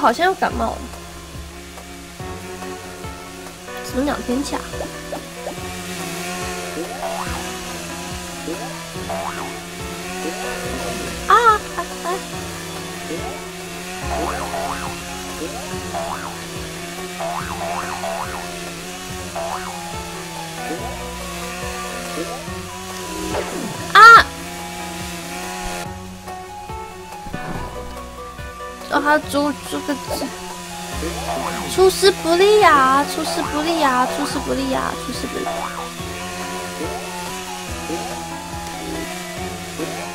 好像又感冒。了请两天假？他！猪猪个猪，出师不利呀！出师不利呀！出师不利呀！出师不利！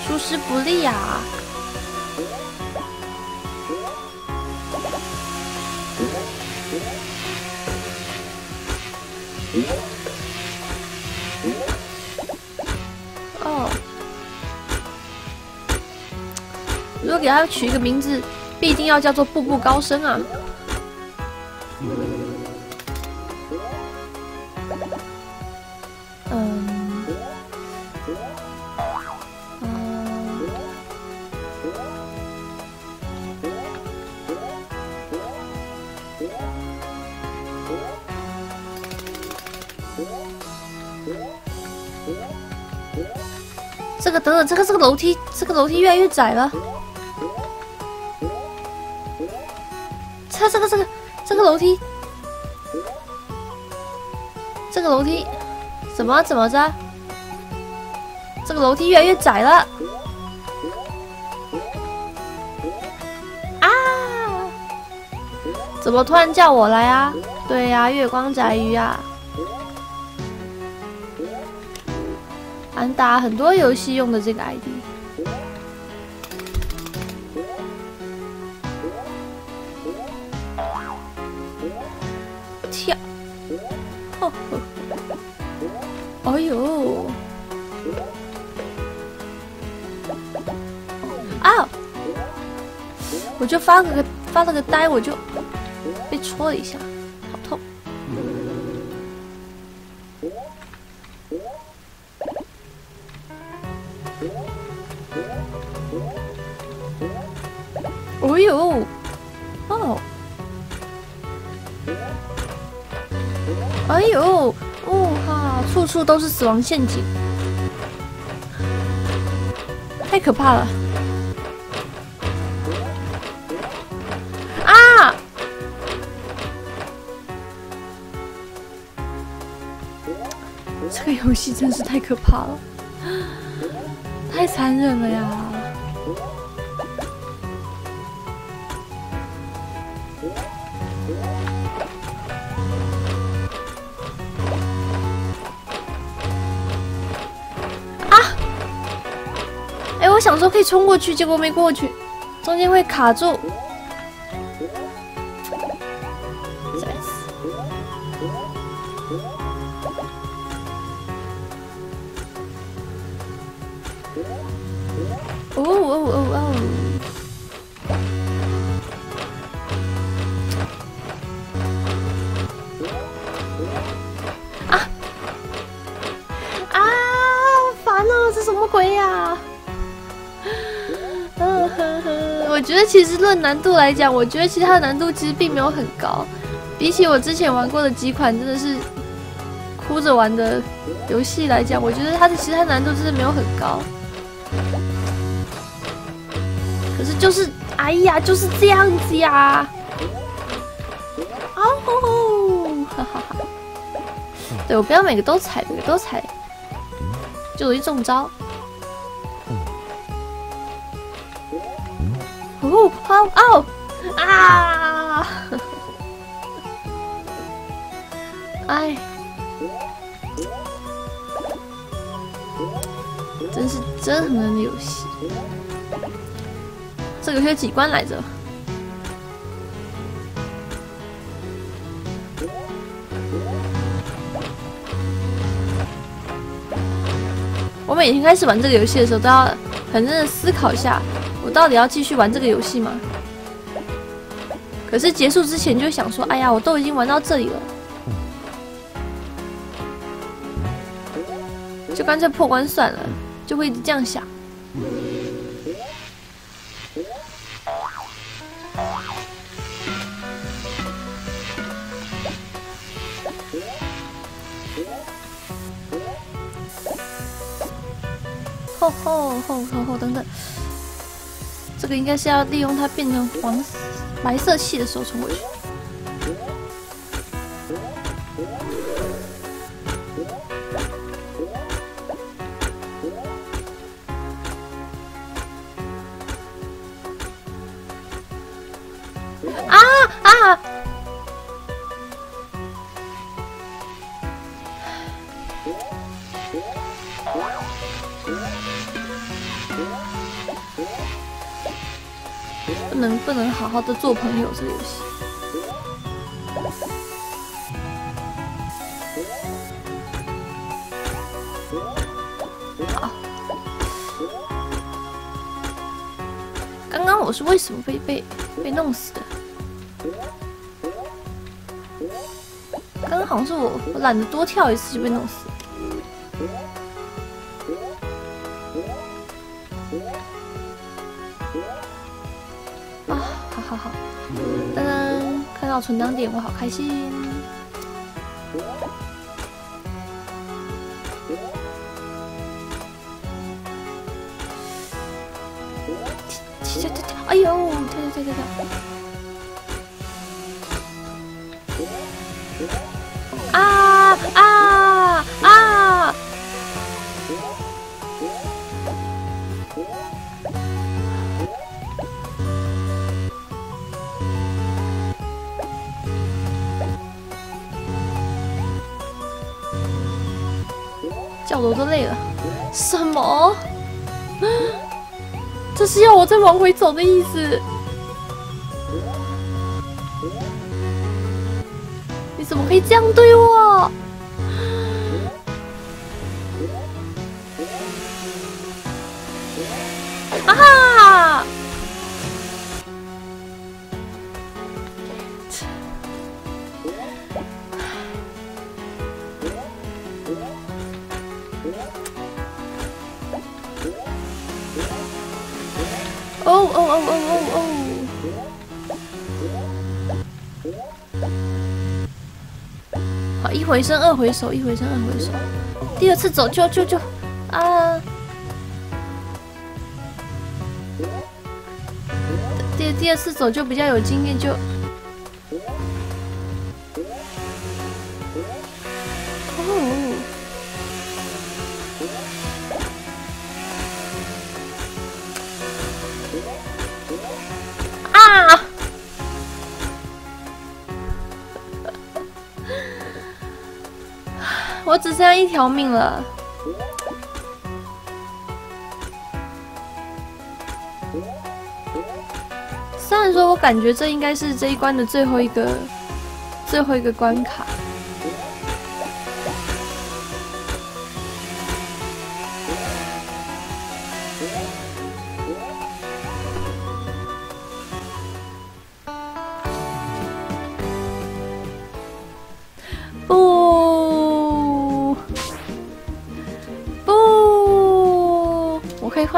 出师不利呀！哦，如果给他取一个名字，必定要叫做步步高升啊！嗯，嗯，这个等等，这个这个楼梯，这个楼梯越来越窄了。楼梯，这个楼梯怎么怎么着？这个楼梯越来越窄了。啊！怎么突然叫我来啊？对呀，月光宅鱼啊！俺打很多游戏用的这个 ID。跳，吼吼！哎呦！啊！我就发了个发了个呆，我就被戳了一下，都是死亡陷阱，太可怕了！啊！这个游戏真是太可怕了，太残忍了呀！都，可以冲过去，结果没过去，中间会卡住。哦哦哦！得其实论难度来讲，我觉得其他的难度其实并没有很高，比起我之前玩过的几款真的是哭着玩的游戏来讲，我觉得它的其他难度真的没有很高。可是就是，哎呀，就是这样子呀！哦吼吼，哈哈哈！对我不要每个都踩，每个都踩，就容易中招。哦，好哦啊！哎，真是真很难的游戏。这个有几关来着？我每天开始玩这个游戏的时候，都要很认真思考一下，到底要继续玩这个游戏吗？可是结束之前就想说，哎呀，我都已经玩到这里了。就干脆破关算了，就会一直这样想。吼吼吼吼吼，等等。这个应该是要利用它变成黄白色系的时候冲过去。好的做朋友，这个游戏。好，刚刚我是为什么被被被弄死的？刚刚好像是我我懒得多跳一次就被弄死。到存档点我好开心。我再往回走的意思？你怎么可以这样对我？回身，二回首，一回身，二回首。第二次走就就就啊！第第二次走就比较有经验，就条命了。虽然说我感觉这应该是这一关的最后一个最后一个关卡。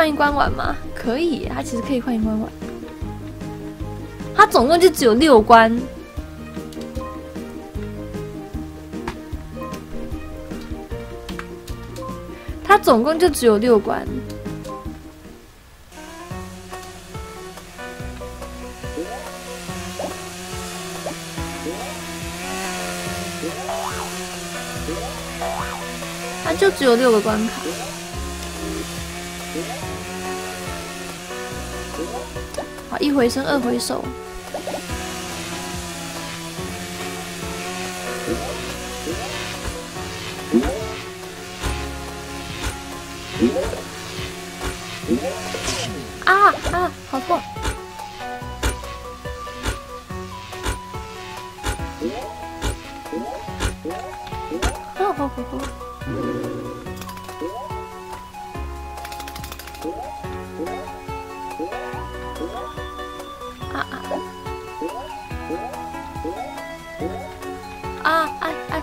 换一关玩吗？可以，它其实可以换一关玩。它总共就只有六关，它总共就只有六关。它就只有六个关卡。一回生，二回熟。哎哎！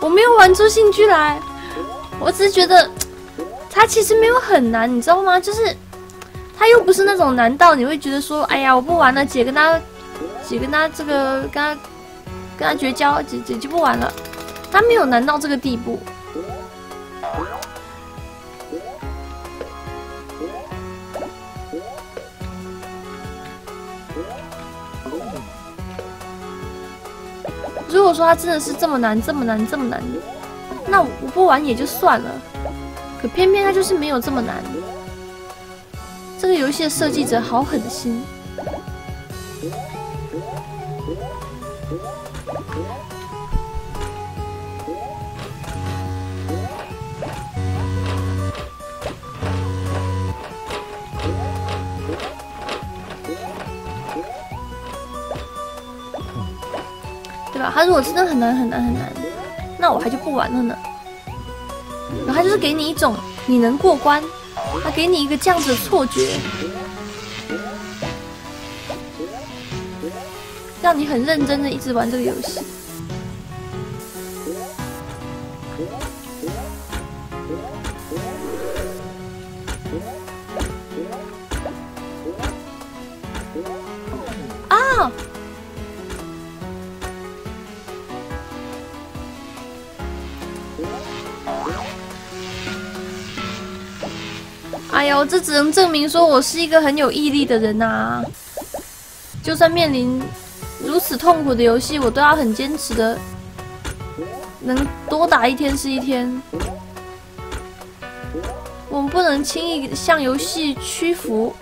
我没有玩出兴趣来，我只是觉得他其实没有很难，你知道吗？就是他又不是那种难到你会觉得说，哎呀，我不玩了，姐跟他姐跟他这个跟他跟他绝交，姐姐就不玩了。他没有难到这个地步。如果说它真的是这么难、这么难、这么难，那我不玩也就算了。可偏偏它就是没有这么难。这个游戏的设计者好狠心。他？如果真的很难很难很难，那我还就不玩了呢。然后他就是给你一种你能过关，他给你一个这样子的错觉，让你很认真的一直玩这个游戏。哎呦，这只能证明说我是一个很有毅力的人呐！就算面临如此痛苦的游戏，我都要很坚持的，能多打一天是一天。我们不能轻易向游戏屈服，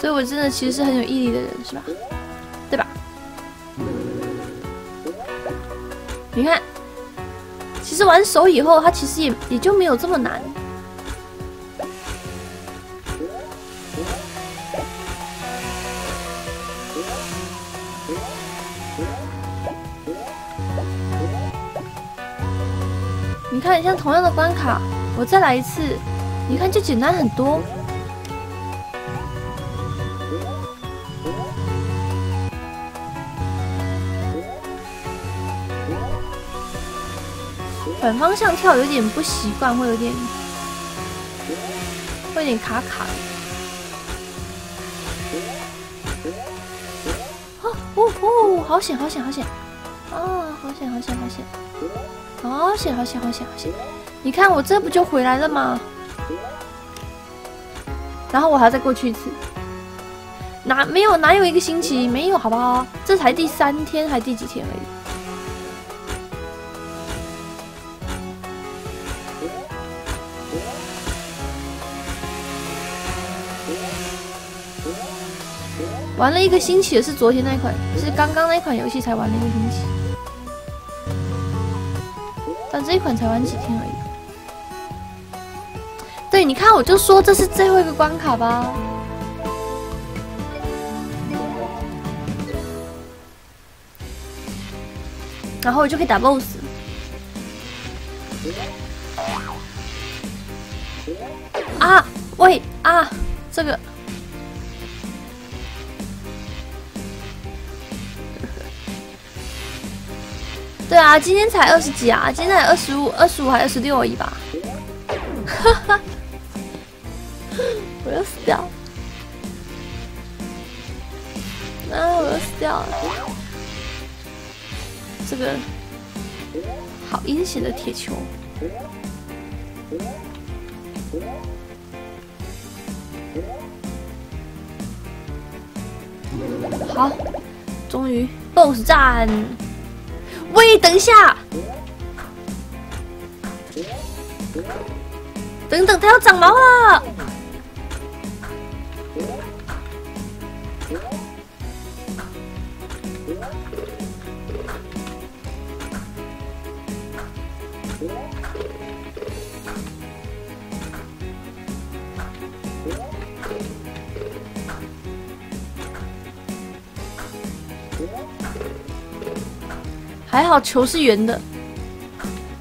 所以我真的其实是很有毅力的人，是吧？对吧？你看。其实玩熟以后，它其实也也就没有这么难。你看，像同样的关卡，我再来一次，你看就简单很多。反方向跳有点不习惯，会有点，会有点卡卡。哦哦哦，好险好险好险！啊，好险好险好险！好险好险好险好险！你看我这不就回来了吗？然后我还要再过去一次，哪没有哪有一个星期没有好不好？这才第三天还第几天而已。玩了一个星期的是昨天那款，是刚刚那款游戏才玩了一个星期，但这一款才玩几天而已。对，你看，我就说这是最后一个关卡吧，然后我就可以打 BOSS。啊，今天才二十几啊，今天才二十五、二十五还二十六而已吧。哈哈，我要死掉！啊，我要死掉了！这个好阴险的铁球。好，终于 BOSS 战。喂，等一下，等等，它要长毛了。好球是圆的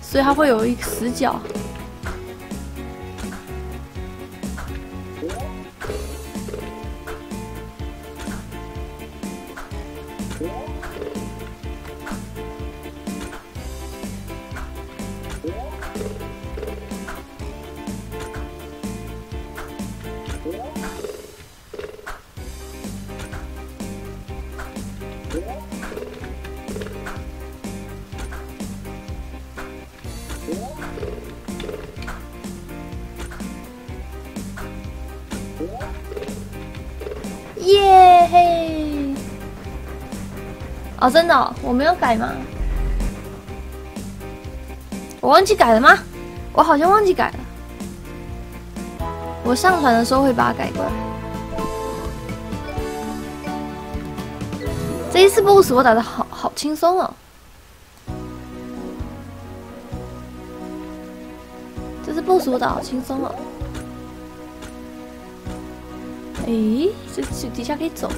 所以它会有一个死角。哦，真的，我没有改吗？我忘记改了吗？我好像忘记改了。我上传的时候会把它改过来。这一次 BOSS 我打的好好轻松哦。这次 BOSS 我打好轻松哦。诶，这这底下可以走。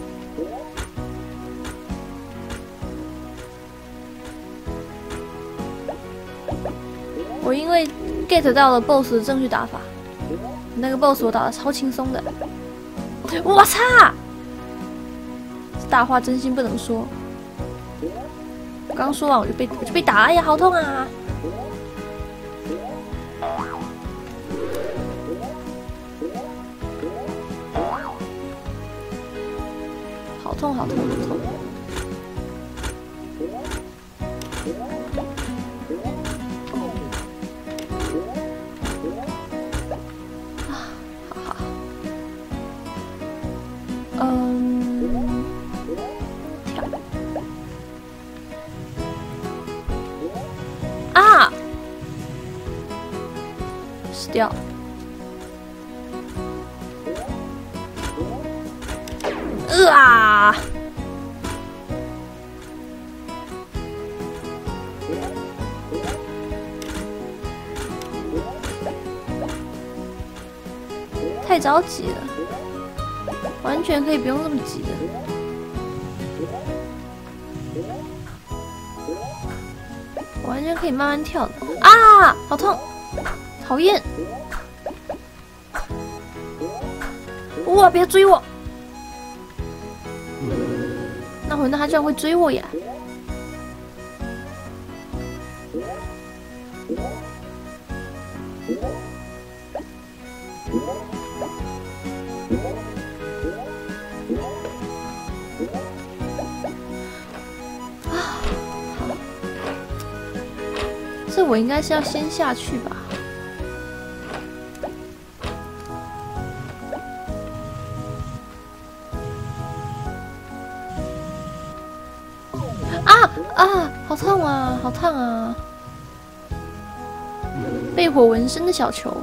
我因为 get 到了 BOSS 的正确打法，那个 BOSS 我打的超轻松的。我操！大话真心不能说。刚说完我就被我就被打，呀，好痛啊！好痛，好痛，好痛！掉。呃啊！太着急了，完全可以不用这么急的。完全可以慢慢跳的啊！好痛，讨厌！别追我！那混蛋他居然会追我呀！啊，这我应该是要先下去吧？啊！好烫啊！好烫啊！被火纹身的小球。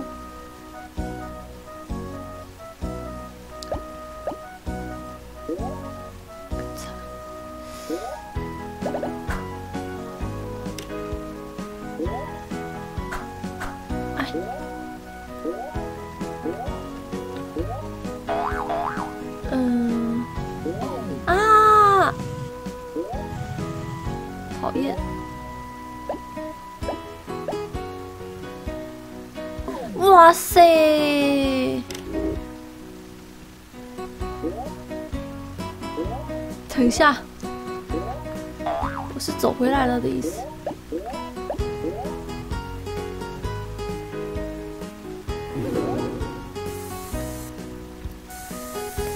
下，我是走回来了的意思。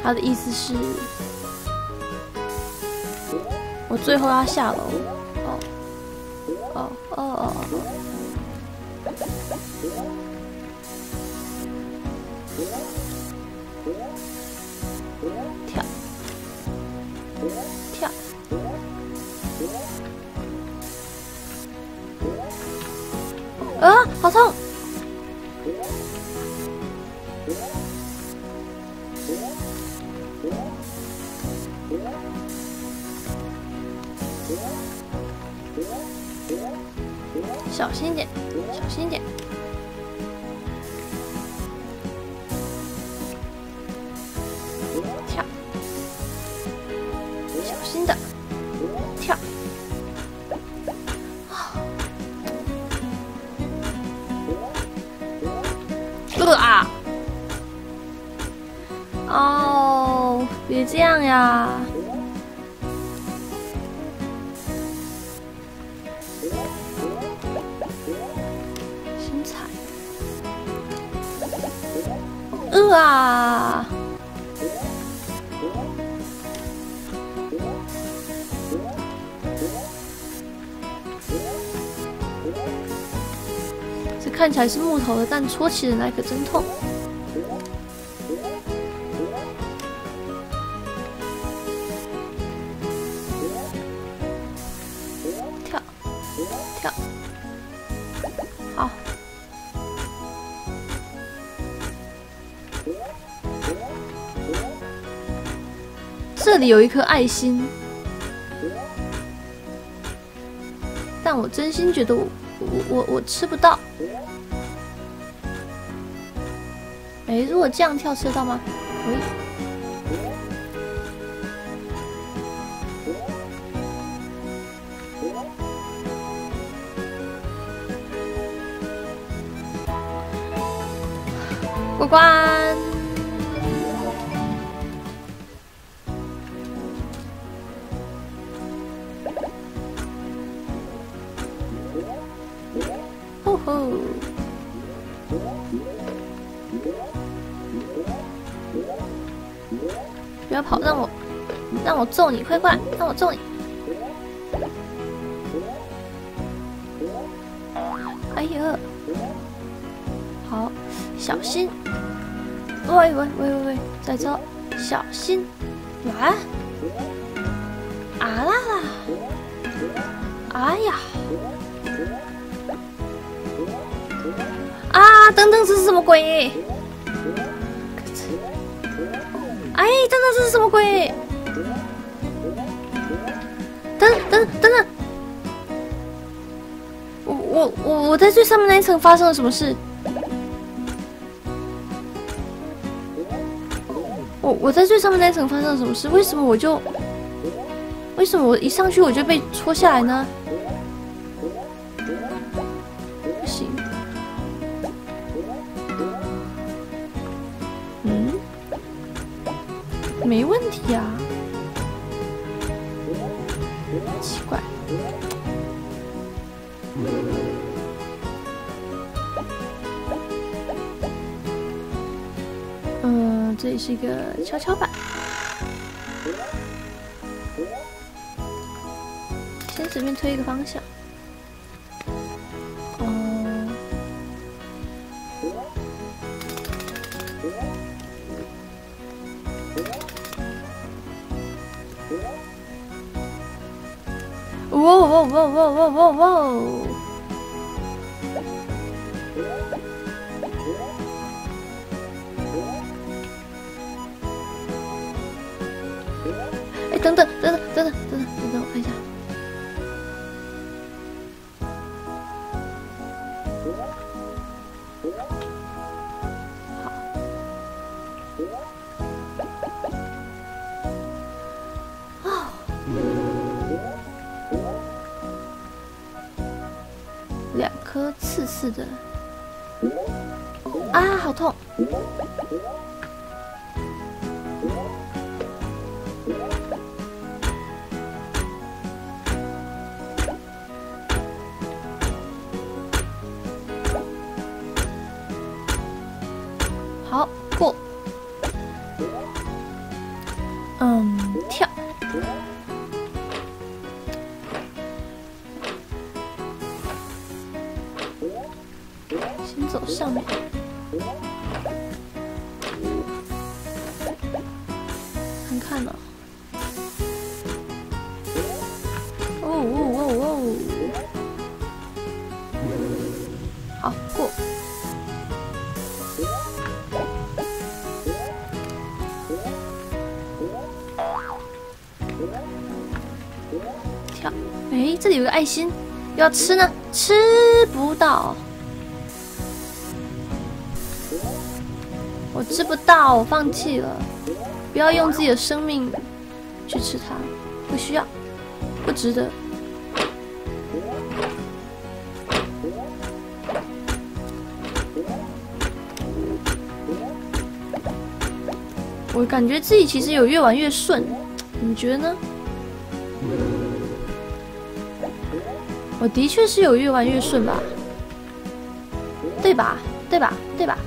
他的意思是，我最后要下楼。啊，好还是木头的，但戳起人来可真痛。跳，好。这里有一颗爱心，但我真心觉得我我我我吃不到。如果这样跳射到吗？可以。你，快过来让我揍你！哎呀，好，小心！喂喂喂喂喂，在这，小心！来！啊啦啦！哎呀！啊！等等，这是什么鬼？哎，等等，这是什么鬼？等等等等，我我我我在最上面那一层发生了什么事？我我在最上面那一层发生了什么事？为什么我就为什么我一上去我就被戳下来呢？是一个跷跷板，先随便推一个方向。哇哇哇哇哇哇！哇，等等等等等等等等，等等我看一下。颗刺刺的，啊，好痛！好过。跳，哎，这里有个爱心，要吃呢，吃不到。我吃不到，我放弃了。不要用自己的生命去吃它，不需要，不值得。我感觉自己其实有越玩越顺，你觉得呢？我的确是有越玩越顺吧？对吧？对吧？对吧？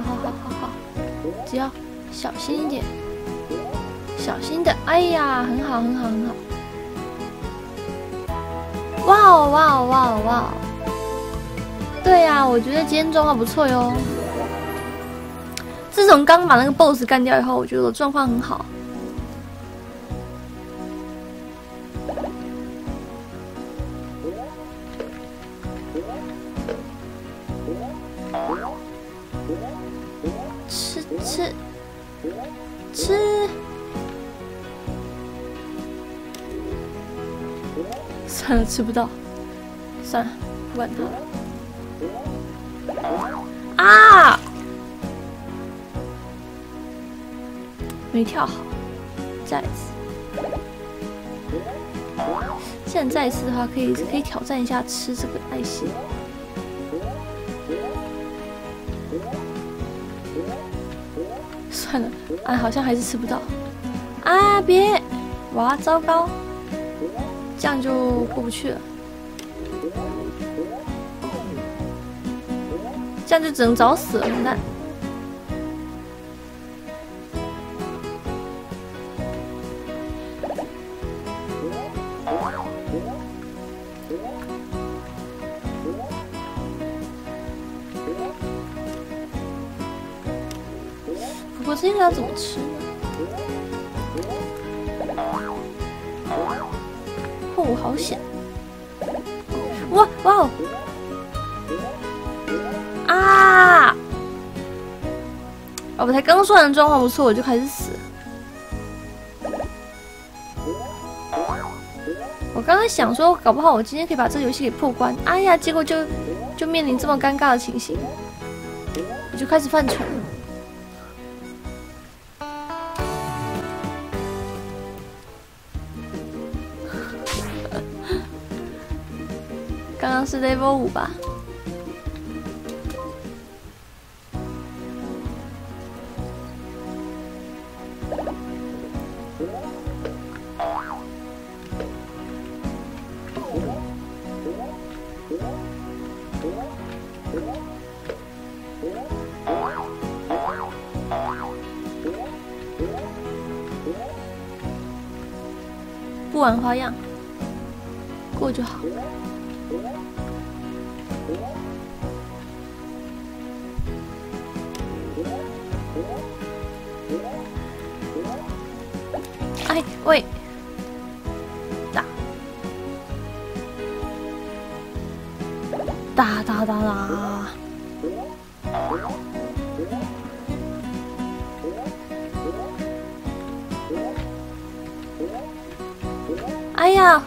好，好，好，好，好只要小心一点，小心的。哎呀，很好，很好，很好。哇哦，哇哦，哇哦，哇哦！对呀，我觉得今天状况不错哟。自从刚把那个 BOSS 干掉以后，我觉得我状况很好。吃不到，算了，不管他。啊！没跳好，再一次。现在再一次的话，可以可以挑战一下吃这个爱心。算了，哎，好像还是吃不到。啊！别！哇，糟糕！这样就过不去了，这样就只能找死了，蛋。不过这个要怎么吃？险！哇哇哦！啊！哦，我才刚说完状况不错，我就开始死。我刚刚想说，搞不好我今天可以把这个游戏给破关。哎呀，结果就就面临这么尴尬的情形，我就开始犯蠢。是 level 五吧？不玩花样，过就好。喂，打，打打打打！哎呀，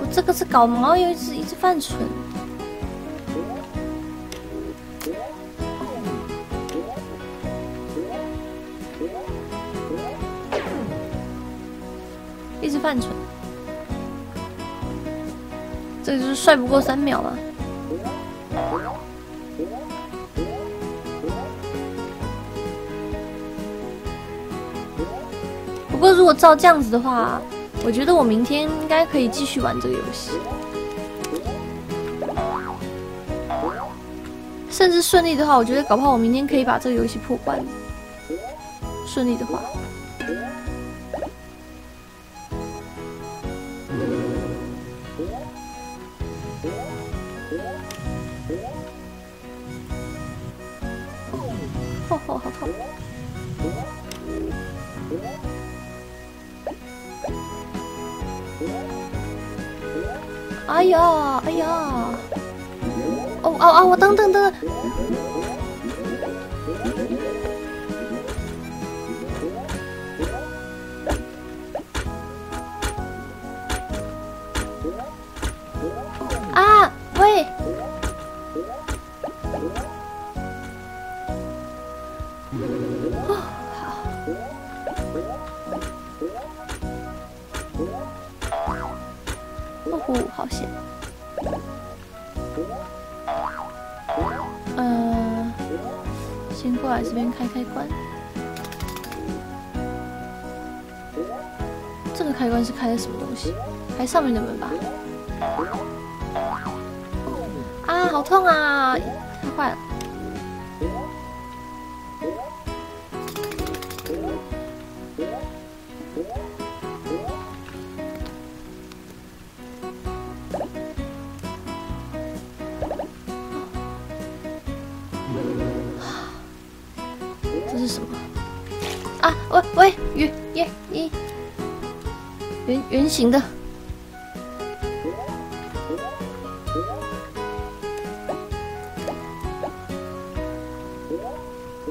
我这个是搞毛，又一直一直犯蠢。帅不过三秒了。不过如果照这样子的话，我觉得我明天应该可以继续玩这个游戏，甚至顺利的话，我觉得搞不好我明天可以把这个游戏破关。顺利的话。好，好，好！哎呀，哎呀！哦，哦，哦，我等等，等。是开的什么东西？开上面的门吧。啊，好痛啊。太坏了。这是什么？啊，喂喂，鱼，耶，咦。圆圆形的。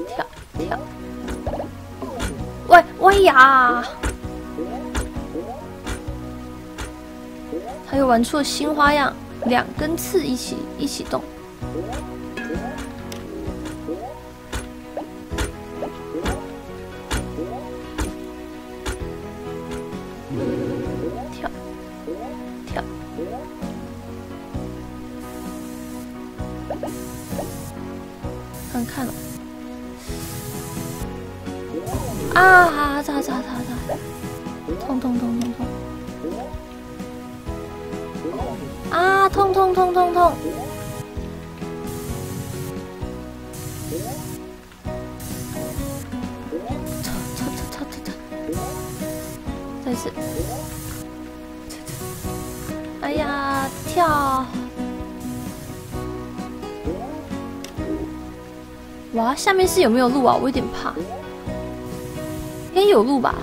跳跳，喂喂呀！他又玩出了新花样，两根刺一起一起动。哇，下面是有没有路啊？我有点怕。应该有路吧？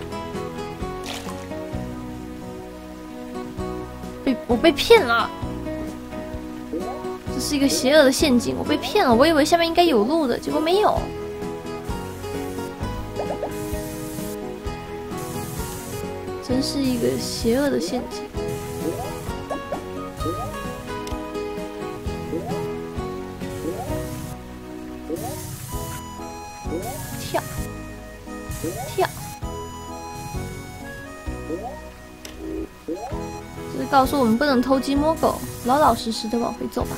被我被骗了，这是一个邪恶的陷阱，我被骗了。我以为下面应该有路的，结果没有。真是一个邪恶的陷阱。告诉我们不能偷鸡摸狗，老老实实的往回走吧。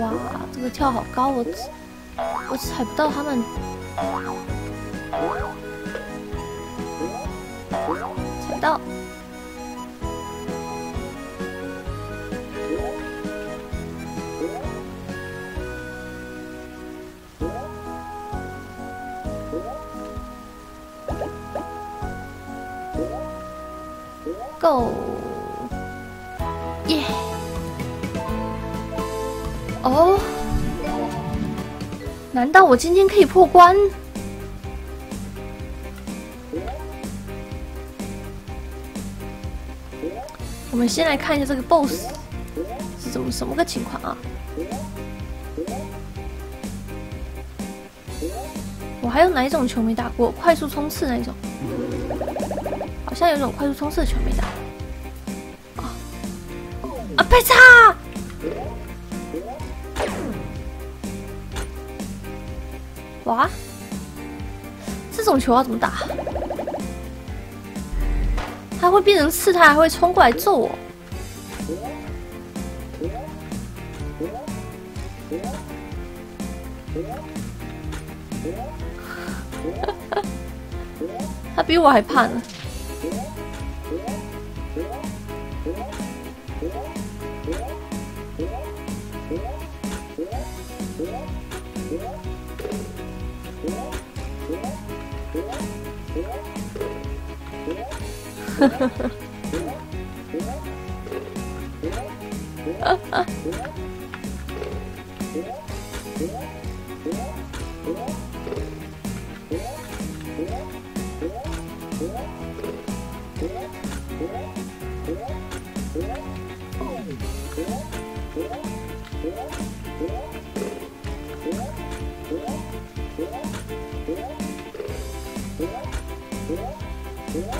哇，这个跳好高，我我踩不到他们。踩到。哦，难道我今天可以破关？我们先来看一下这个 BOSS 是怎么什么个情况啊？我还有哪一种球没打过？快速冲刺那一种？好像有种快速冲刺的球没打。啊啊！被炸！球要怎么打？他会变成刺，他还会冲过来揍我。他比我还怕呢。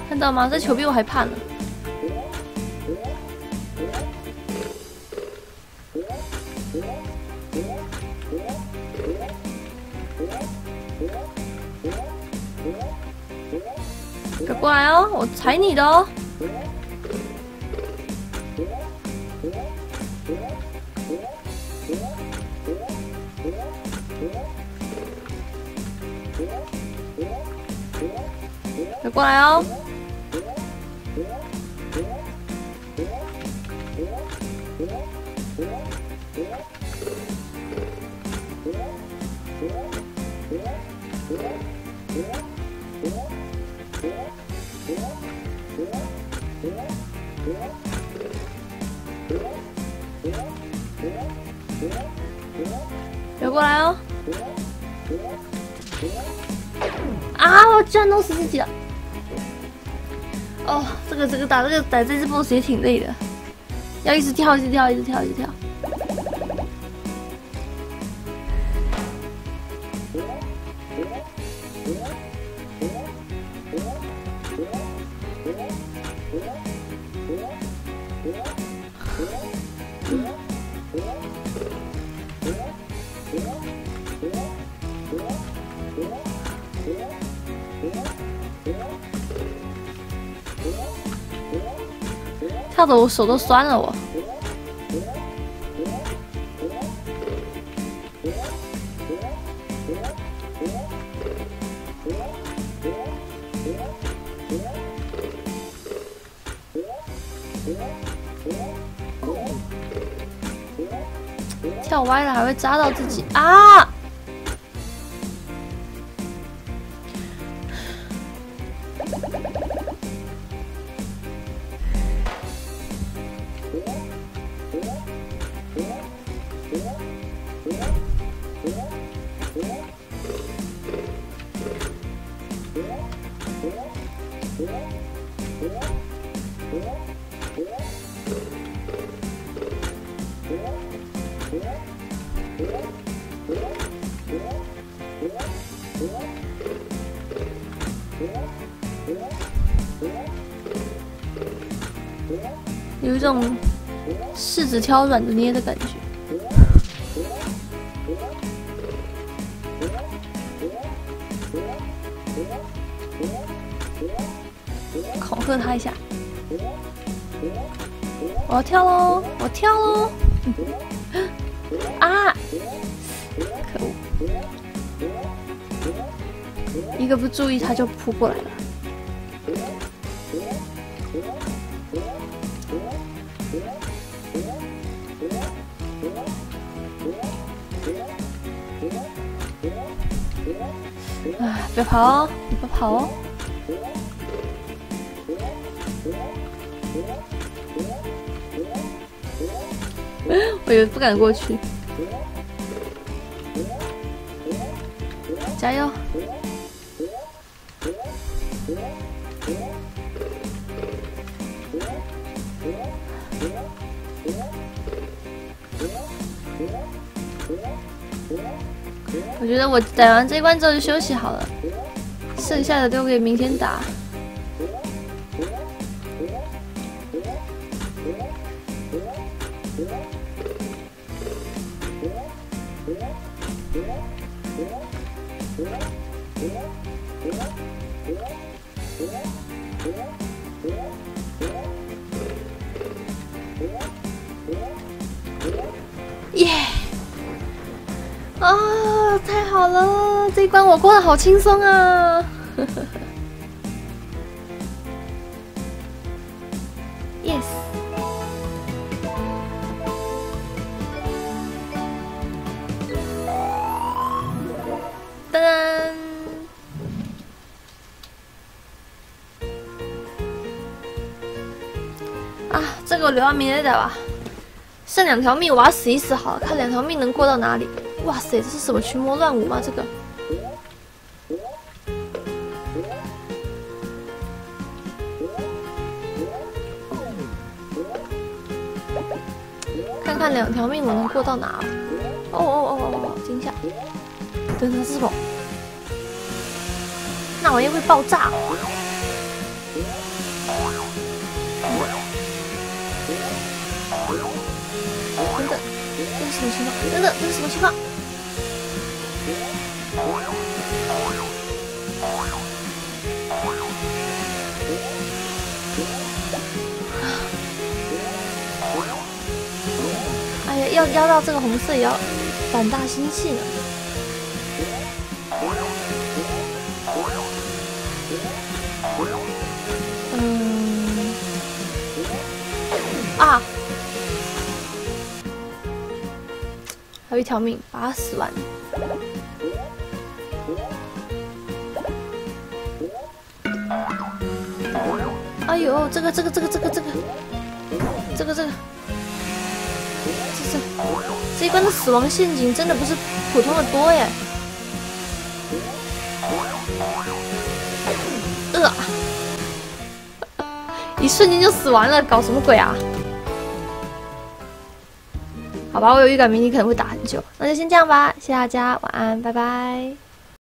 看到吗？这球比我还怕呢。踩你的哦。快过来哦。我居然弄死自己了！哦，这个这个打这个打这只 boss 也挺累的，要一直跳，一直跳，一直跳，一直跳。我手都酸了，我。跳歪了还会扎到自己啊！有一种柿子挑软的捏的感觉，恐吓他一下。我跳喽！我跳喽！啊！可恶！一个不注意，他就扑过来了。哎，别跑哦！你别跑哦！我也不敢过去，加油！我觉得我打完这一关之后就休息好了，剩下的都可以明天打。好轻松啊！Yes。噔噔。啊，这个我留到明天再吧。剩两条命，我要死一死好了，看两条命能过到哪里。哇塞，这是什么群魔乱舞吗？这个。两条命我能过到哪？哦哦哦哦哦！惊吓！等等是什么？那玩意会爆炸！等等，这是什么情况？等等，这是什么情况？要，要到这个红色也要胆大心细呢。嗯，啊，还有一条命，八十万。哎呦，这个这个这个，这个这个，这一关的死亡陷阱真的不是普通的多耶！呃，一瞬间就死完了，搞什么鬼啊？好吧，我有预感明天可能会打很久，那就先这样吧，谢谢大家，晚安，拜拜。